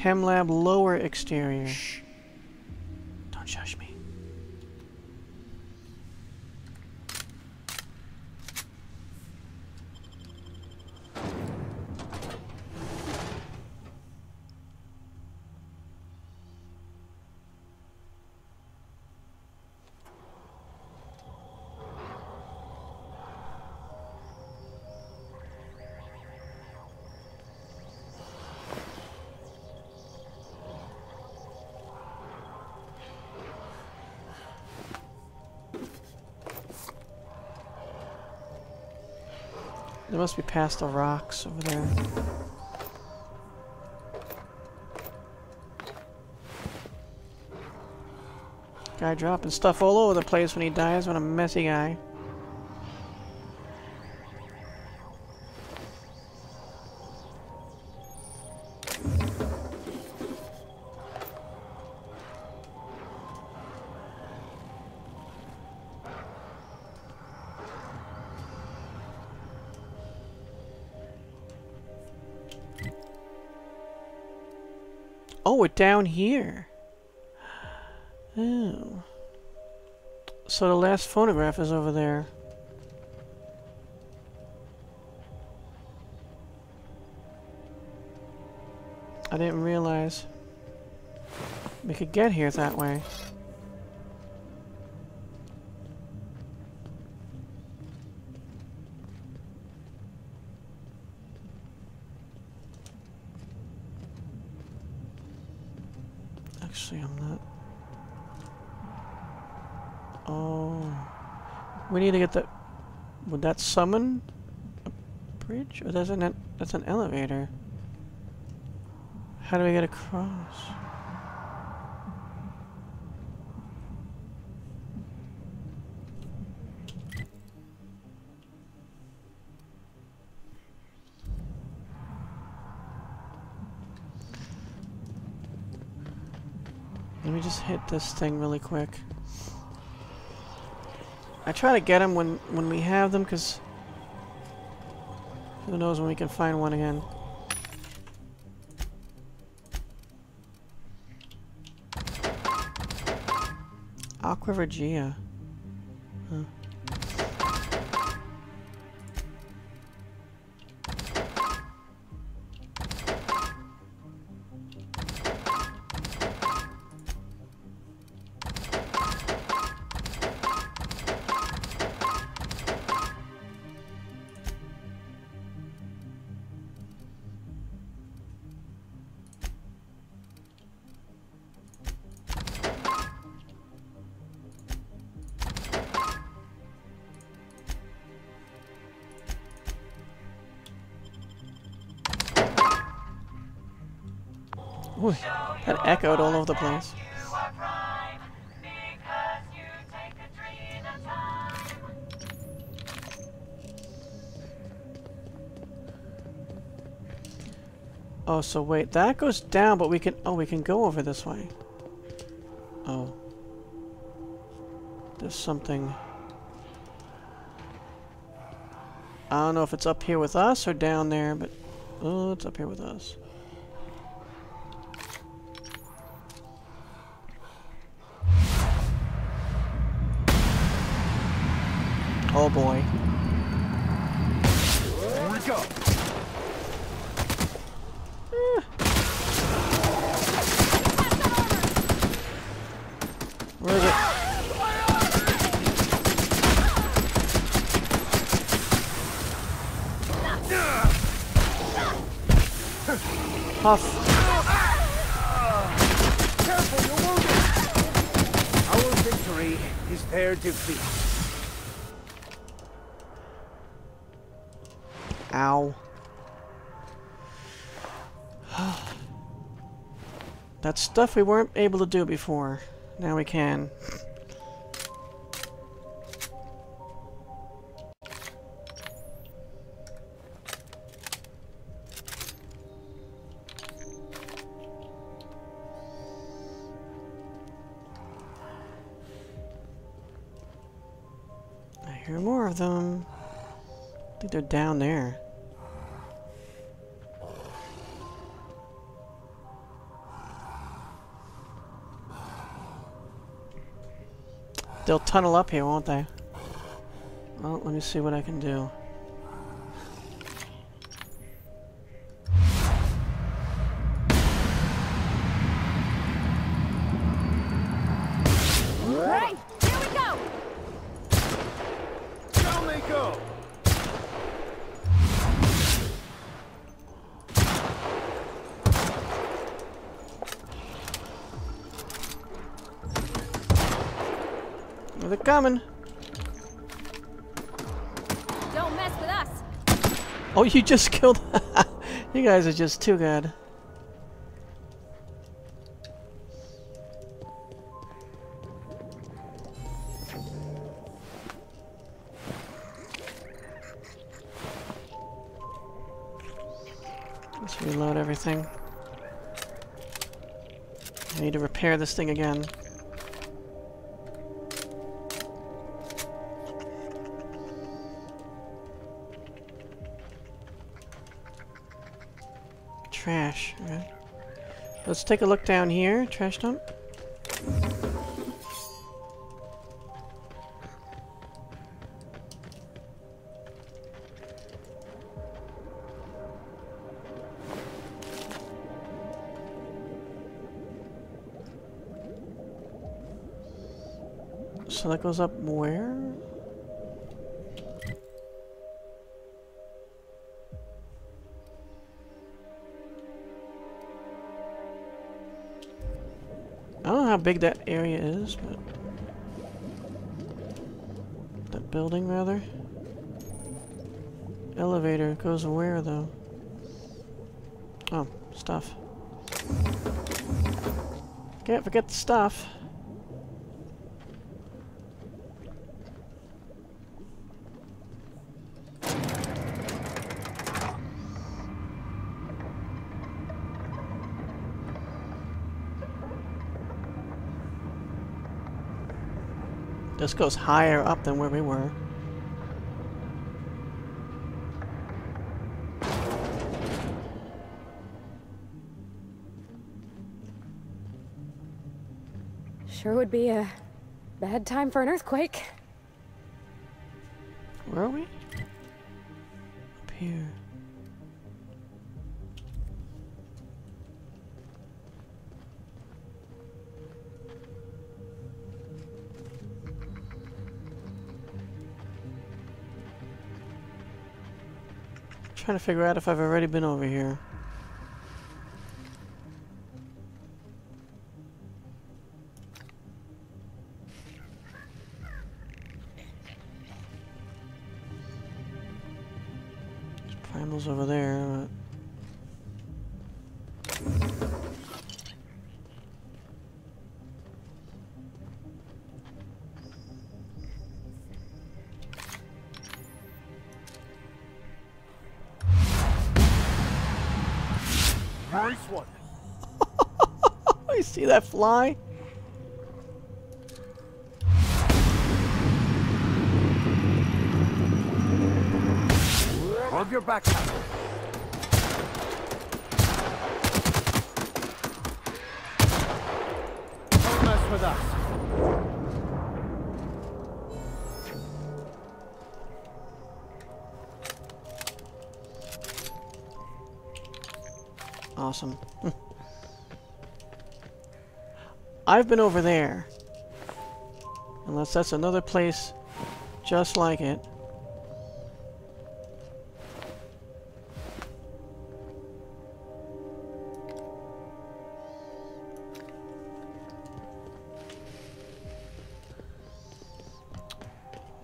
Chem lab lower exterior. Shh. Must be past the rocks over there. Guy dropping stuff all over the place when he dies. What a messy guy. Down here. Oh. So the last phonograph is over there. I didn't realize we could get here that way. Actually, I'm not. Oh. We need to get the... Would that summon a bridge? Or that's an, that's an elevator. How do we get across? Let me just hit this thing really quick. I try to get them when, when we have them, because who knows when we can find one again. Aqua Regia. Huh. That echoed all over the place. Oh, so wait, that goes down, but we can, oh, we can go over this way. Oh. There's something. I don't know if it's up here with us or down there, but, oh, it's up here with us. Boy. Here we go. Where is it? Huff. Careful, you're wounded. Our victory is their defeat. Stuff we weren't able to do before. Now we can. I hear more of them. I think they're down there. They'll tunnel up here, won't they? Well, let me see what I can do. You just killed. you guys are just too good. Let's reload everything. I need to repair this thing again. Let's take a look down here. Trash dump. So that goes up where? I don't know how big that area is, but... That building, rather? Elevator goes where, though? Oh, stuff. Can't forget the stuff. This goes higher up than where we were. Sure would be a bad time for an earthquake. Trying to figure out if I've already been over here. Fly? Rub your back. Don't mess with us. Awesome. Hmm. I've been over there. Unless that's another place just like it.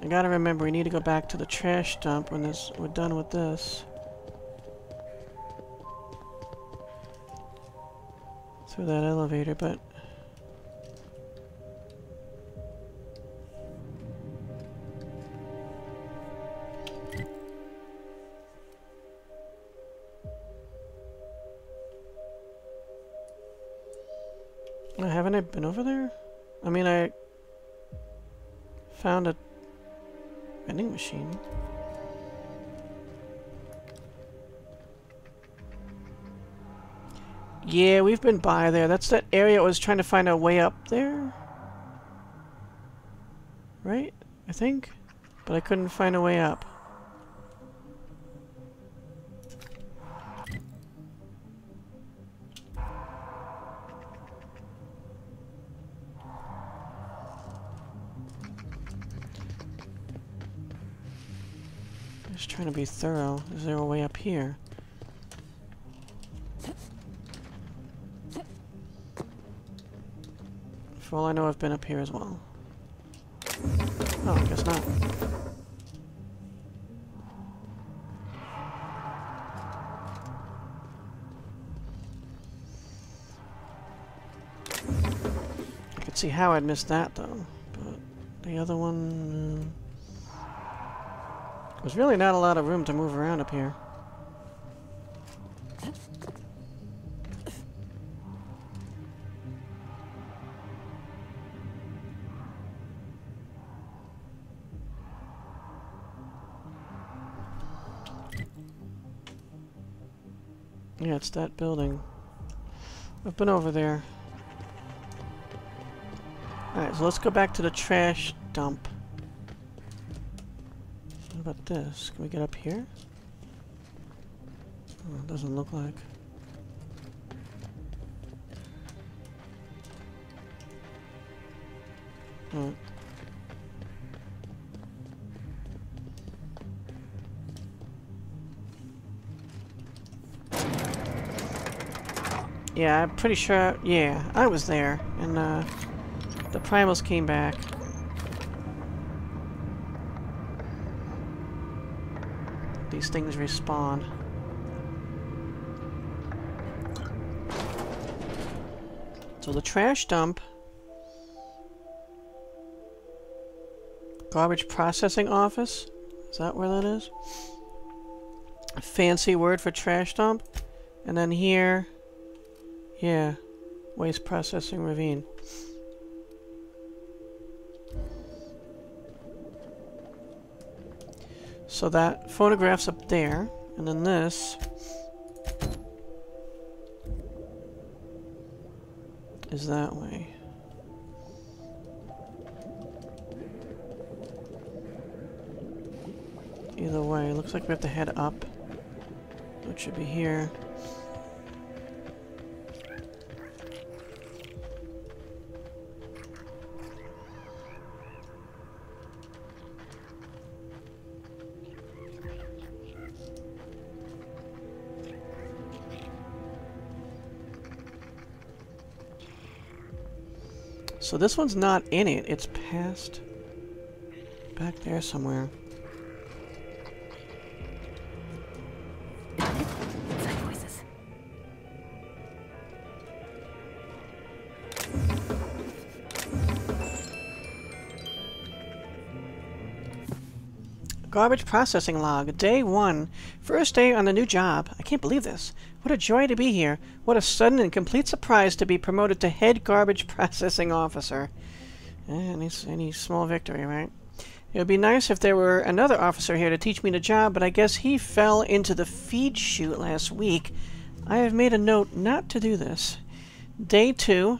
I gotta remember we need to go back to the trash dump when this we're done with this. Through that elevator, but haven't I been over there? I mean, I found a vending machine. Yeah, we've been by there. That's that area I was trying to find a way up there. right? I think? But I couldn't find a way up. Thorough. Is there a way up here? For all I know, I've been up here as well. Oh, I guess not. I could see how I'd missed that, though. But the other one... Uh, there's really not a lot of room to move around up here. Yeah, it's that building. I've been over there. Alright, so let's go back to the trash dump. About this? Can we get up here? Oh, it doesn't look like. Oh. Yeah, I'm pretty sure. Yeah, I was there, and uh, the primals came back. These things respawn. So the trash dump. Garbage processing office? Is that where that is? A fancy word for trash dump. And then here, yeah, waste processing ravine. So that phonograph's up there, and then this is that way. Either way, looks like we have to head up. Which should be here. So this one's not in it, it's past back there somewhere. Garbage processing log, day one. First day on the new job. I can't believe this. What a joy to be here. What a sudden and complete surprise to be promoted to head garbage processing officer. Eh, Any, any small victory, right? It would be nice if there were another officer here to teach me the job, but I guess he fell into the feed chute last week. I have made a note not to do this. Day two,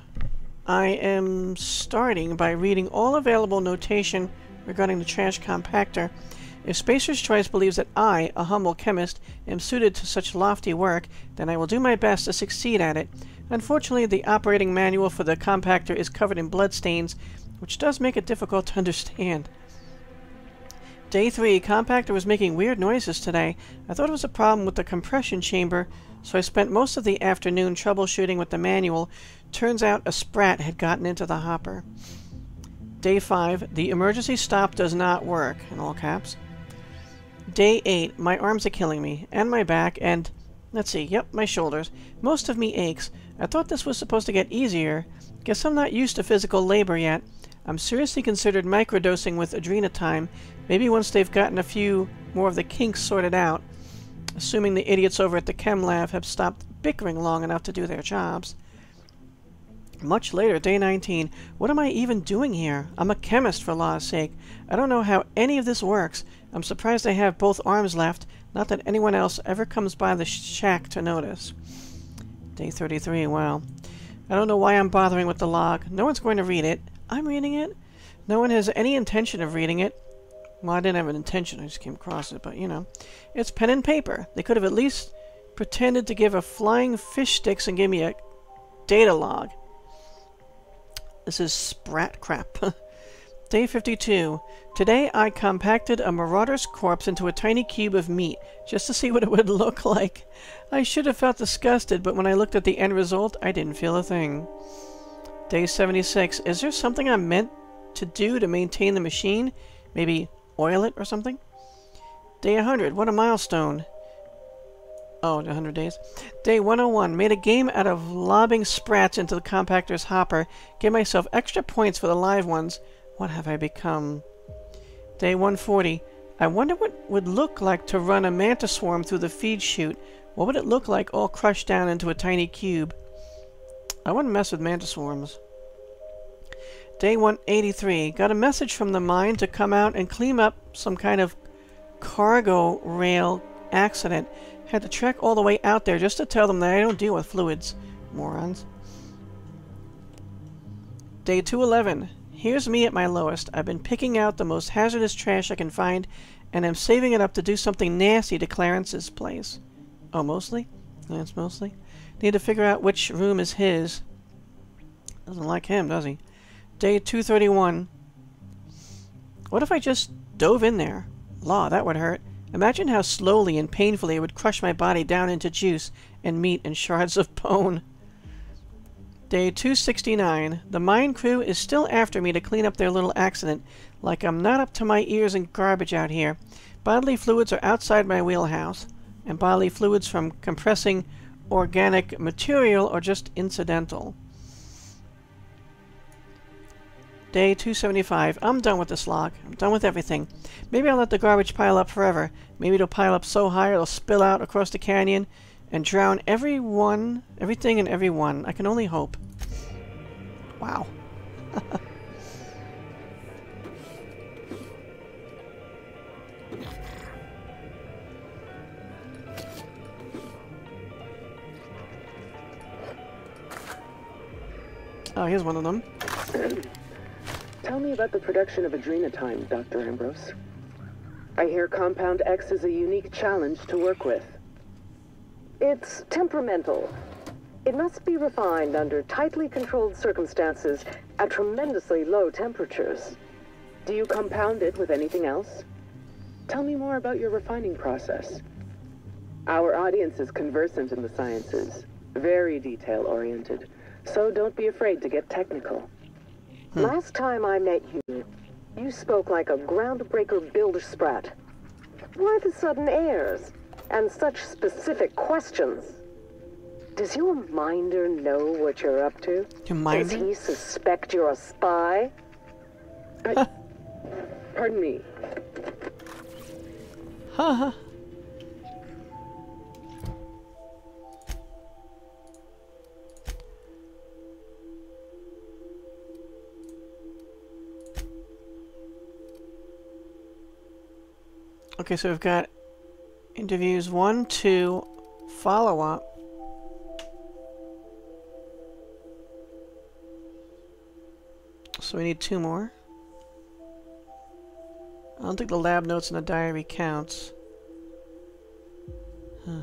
I am starting by reading all available notation regarding the trash compactor. If Spacer's Choice believes that I, a humble chemist, am suited to such lofty work, then I will do my best to succeed at it. Unfortunately, the operating manual for the compactor is covered in bloodstains, which does make it difficult to understand. Day 3, compactor was making weird noises today. I thought it was a problem with the compression chamber, so I spent most of the afternoon troubleshooting with the manual. Turns out a sprat had gotten into the hopper. Day 5, the emergency stop does not work, in all caps. Day 8, my arms are killing me, and my back, and... Let's see, yep, my shoulders. Most of me aches. I thought this was supposed to get easier. Guess I'm not used to physical labor yet. I'm seriously considered microdosing with Adrenatime. Maybe once they've gotten a few more of the kinks sorted out. Assuming the idiots over at the chem lab have stopped bickering long enough to do their jobs. Much later, day 19. What am I even doing here? I'm a chemist, for law's sake. I don't know how any of this works. I'm surprised I have both arms left. Not that anyone else ever comes by the shack to notice. Day 33. Well, I don't know why I'm bothering with the log. No one's going to read it. I'm reading it. No one has any intention of reading it. Well, I didn't have an intention, I just came across it, but you know. It's pen and paper. They could have at least pretended to give a flying fish sticks and give me a data log. This is sprat crap. Day 52. Today I compacted a marauder's corpse into a tiny cube of meat, just to see what it would look like. I should have felt disgusted, but when I looked at the end result, I didn't feel a thing. Day 76. Is there something I'm meant to do to maintain the machine? Maybe oil it or something? Day 100. What a milestone. Oh, 100 days. Day 101. Made a game out of lobbing sprats into the compactor's hopper. Gave myself extra points for the live ones. What have I become? Day 140. I wonder what would look like to run a mantis swarm through the feed chute. What would it look like all crushed down into a tiny cube? I wouldn't mess with mantis swarms. Day 183. Got a message from the mine to come out and clean up some kind of cargo rail accident. Had to trek all the way out there just to tell them that I don't deal with fluids. Morons. Day 211. Here's me at my lowest. I've been picking out the most hazardous trash I can find, and I'm saving it up to do something nasty to Clarence's place. Oh, mostly? That's mostly? Need to figure out which room is his. Doesn't like him, does he? Day 231. What if I just dove in there? Law, that would hurt. Imagine how slowly and painfully it would crush my body down into juice and meat and shards of bone. Day 269. The mine crew is still after me to clean up their little accident, like I'm not up to my ears in garbage out here. Bodily fluids are outside my wheelhouse, and bodily fluids from compressing organic material are just incidental. Day 275. I'm done with this log. I'm done with everything. Maybe I'll let the garbage pile up forever. Maybe it'll pile up so high it'll spill out across the canyon and drown everyone, everything and everyone. I can only hope. Wow. oh, here's one of them. Tell me about the production of Adrenatime, Dr. Ambrose. I hear Compound X is a unique challenge to work with. It's temperamental. It must be refined under tightly controlled circumstances at tremendously low temperatures. Do you compound it with anything else? Tell me more about your refining process. Our audience is conversant in the sciences, very detail-oriented, so don't be afraid to get technical. Hmm. Last time I met you, you spoke like a groundbreaker builder sprat. Why the sudden airs? And such specific questions? Does your minder know what you're up to? Your minder? Does he suspect you're a spy? I, pardon me. Haha. Okay, so we've got interviews one, two, follow up. So we need two more. I don't think the lab notes in the diary counts. Huh.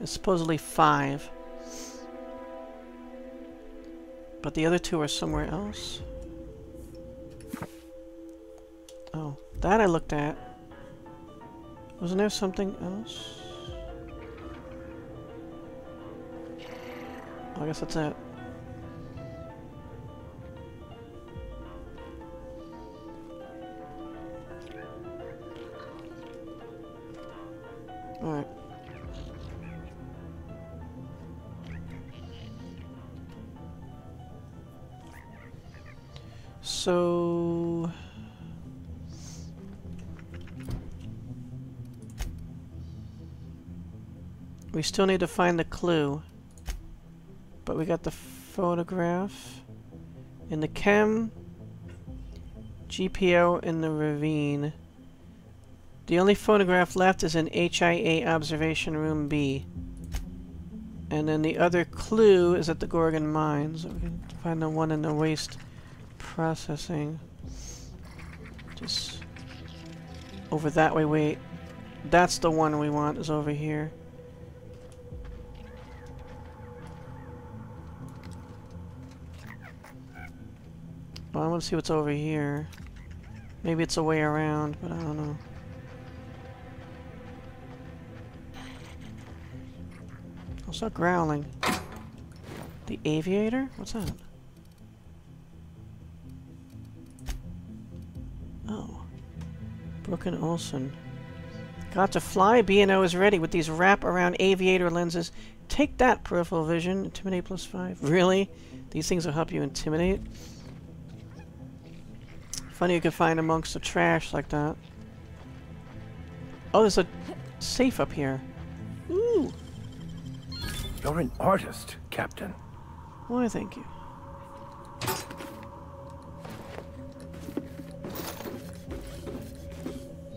It's supposedly five. But the other two are somewhere else. Oh, that I looked at. Wasn't there something else? I guess that's it. We still need to find the clue. But we got the phonograph in the chem, GPO in the ravine. The only phonograph left is in HIA Observation Room B. And then the other clue is at the Gorgon Mines. We can find the one in the waste processing. Just over that way, wait. That's the one we want, is over here. Well, I want to see what's over here. Maybe it's a way around, but I don't know. I'll growling. The aviator? What's that? Oh. Brooke and Olson. Got to fly. B&O is ready with these wrap-around aviator lenses. Take that, peripheral vision. Intimidate plus five. Really? These things will help you intimidate? Funny you could find amongst the trash like that. Oh, there's a safe up here. Ooh. You're an artist, Captain. Why, thank you.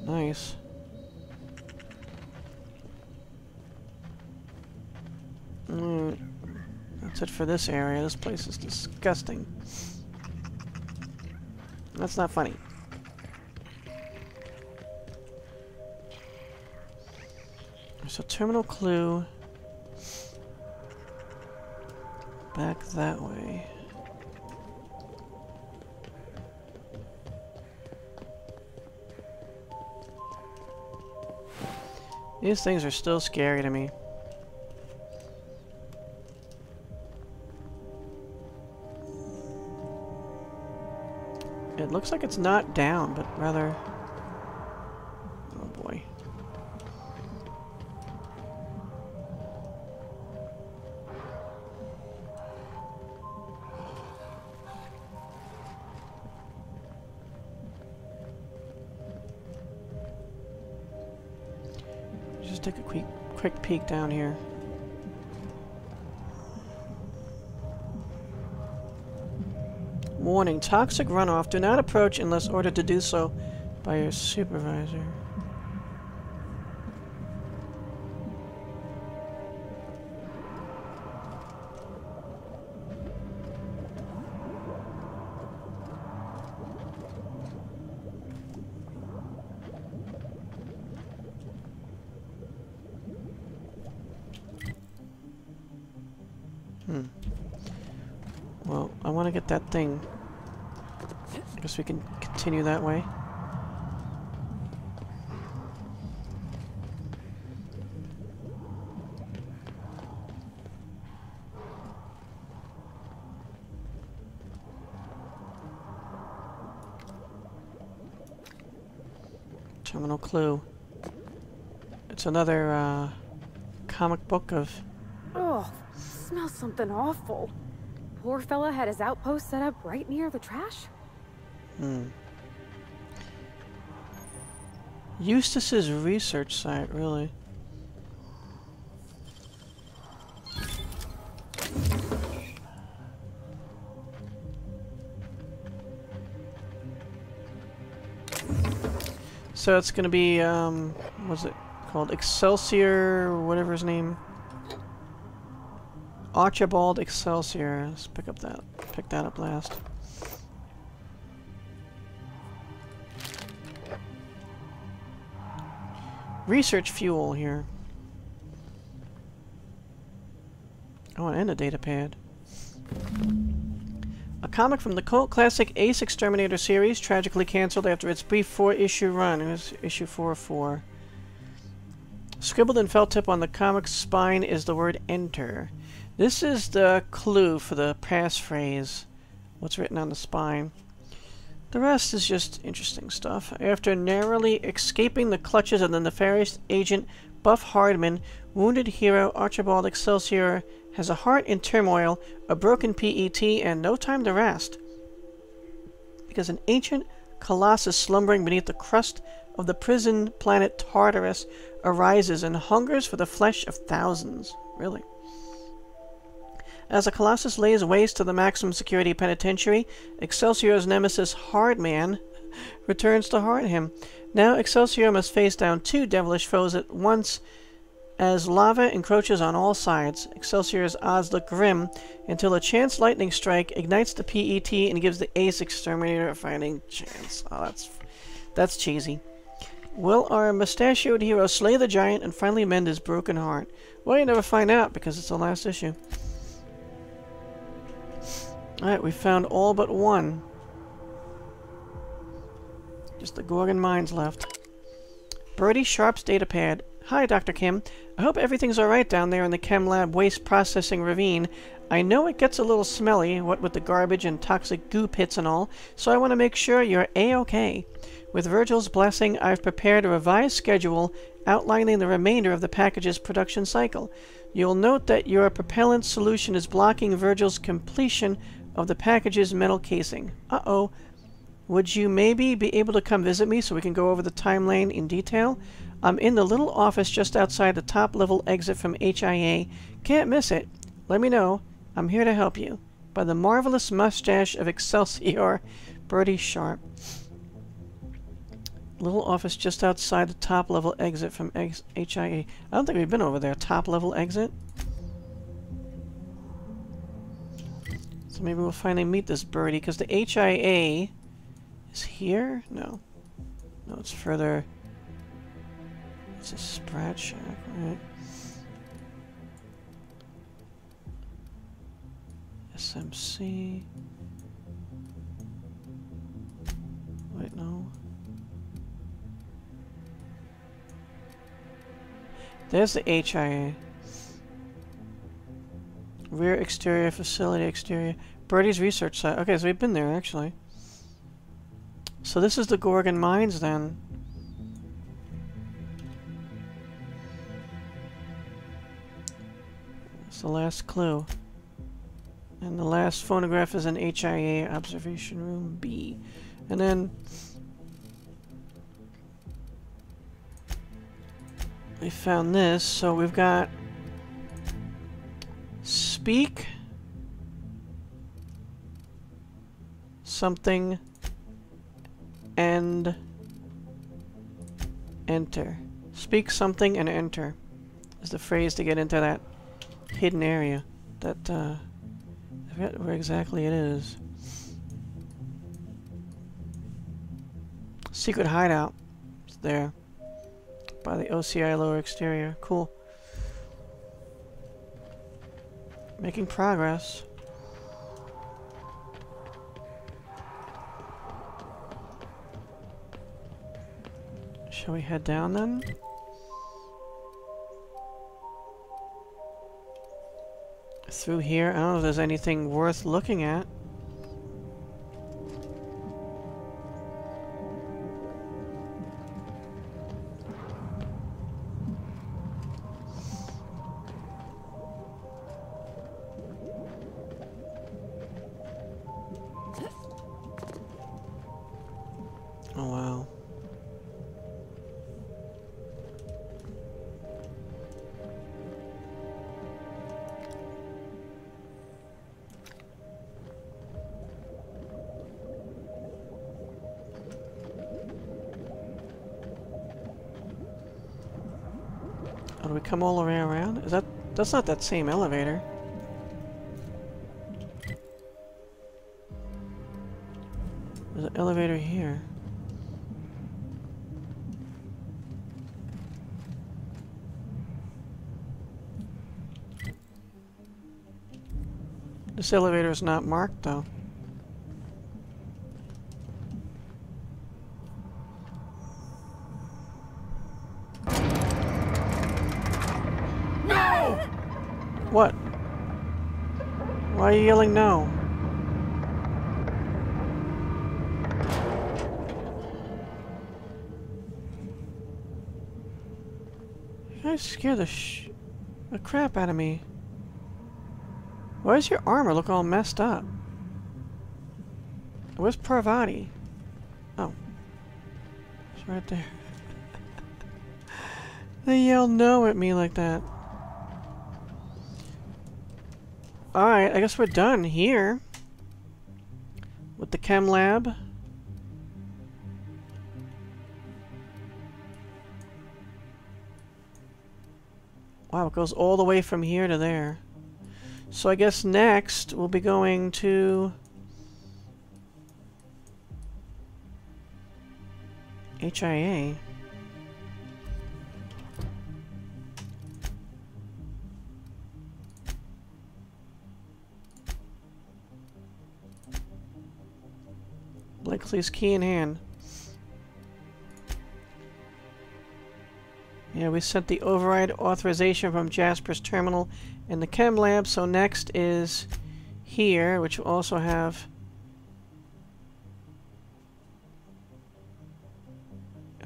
Nice. Mm, that's it for this area. This place is disgusting. That's not funny. So terminal clue. Back that way. These things are still scary to me. Looks like it's not down, but rather... Oh boy. Just take a quick, quick peek down here. Warning, toxic runoff. Do not approach unless ordered to do so by your supervisor. Hmm. Well, I want to get that thing. Guess we can continue that way. Terminal clue. It's another uh, comic book of Oh, smells something awful. Poor fella had his outpost set up right near the trash. Hmm. Eustace's research site, really. So it's gonna be, um, what's it called? Excelsior, whatever his name. Archibald Excelsior. Let's pick up that, pick that up last. Research fuel here. Oh, and a data pad. A comic from the cult classic Ace Exterminator series, tragically cancelled after its brief four-issue run. It was issue 404. Scribbled in felt tip on the comic's spine is the word enter. This is the clue for the passphrase. What's written on the spine. The rest is just interesting stuff. After narrowly escaping the clutches of the nefarious agent Buff Hardman, wounded hero Archibald Excelsior has a heart in turmoil, a broken PET, and no time to rest. Because an ancient colossus slumbering beneath the crust of the prison planet Tartarus arises and hungers for the flesh of thousands. Really. As the Colossus lays waste to the maximum security penitentiary, Excelsior's nemesis Hardman returns to haunt him. Now Excelsior must face down two devilish foes at once As lava encroaches on all sides, Excelsior's odds look grim until a chance lightning strike ignites the PET and gives the Ace Exterminator a fighting chance. Oh, that's that's cheesy. Will our mustachioed hero slay the giant and finally mend his broken heart? Well, you never find out because it's the last issue. Alright, we found all but one. Just the Gorgon mines left. Birdie Sharp's datapad. Hi, Dr. Kim. I hope everything's alright down there in the Chem Lab waste processing ravine. I know it gets a little smelly, what with the garbage and toxic goo pits and all, so I want to make sure you're A-okay. With Virgil's blessing, I've prepared a revised schedule outlining the remainder of the package's production cycle. You'll note that your propellant solution is blocking Virgil's completion of the package's metal casing. Uh-oh. Would you maybe be able to come visit me so we can go over the timeline in detail? I'm in the little office just outside the top level exit from HIA. Can't miss it. Let me know. I'm here to help you. By the marvelous mustache of Excelsior, Birdie Sharp. Little office just outside the top level exit from HIA. I don't think we've been over there. Top level exit? So maybe we'll finally meet this birdie, because the HIA is here? No. No, it's further... It's a Sprat Shack, right? SMC... Wait, no. There's the HIA. Rear exterior, facility exterior. Birdie's research site. Okay, so we've been there, actually. So this is the Gorgon Mines, then. It's the last clue. And the last phonograph is in HIA Observation Room B. And then... We found this, so we've got speak something and enter. Speak something and enter is the phrase to get into that hidden area. That, uh, I forget where exactly it is. Secret hideout. It's there. By the OCI lower exterior. Cool. Making progress. Shall we head down then? Through here? I don't know if there's anything worth looking at. Oh, do we come all the way around? Is that... That's not that same elevator. There's an elevator here. This elevator is not marked, though. No! What? Are you yelling no? You guys scare the sh... the crap out of me. Why does your armor look all messed up? Where's Parvati? Oh. It's right there. they yell no at me like that. Alright, I guess we're done here. With the chem lab. Wow, it goes all the way from here to there. So I guess next we'll be going to... HIA. Blakely's key in hand. Yeah, we sent the override authorization from Jasper's terminal in the chem lab, so next is here, which will also have...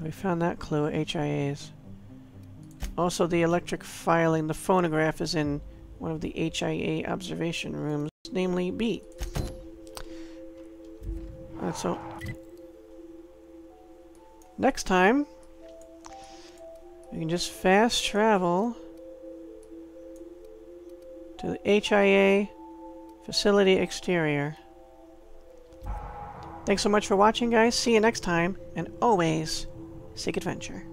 We found that clue HIA's. Also, the electric filing, the phonograph is in one of the HIA observation rooms, namely B. Alright, so... Next time, we can just fast travel to the HIA facility exterior. Thanks so much for watching, guys. See you next time, and always seek adventure.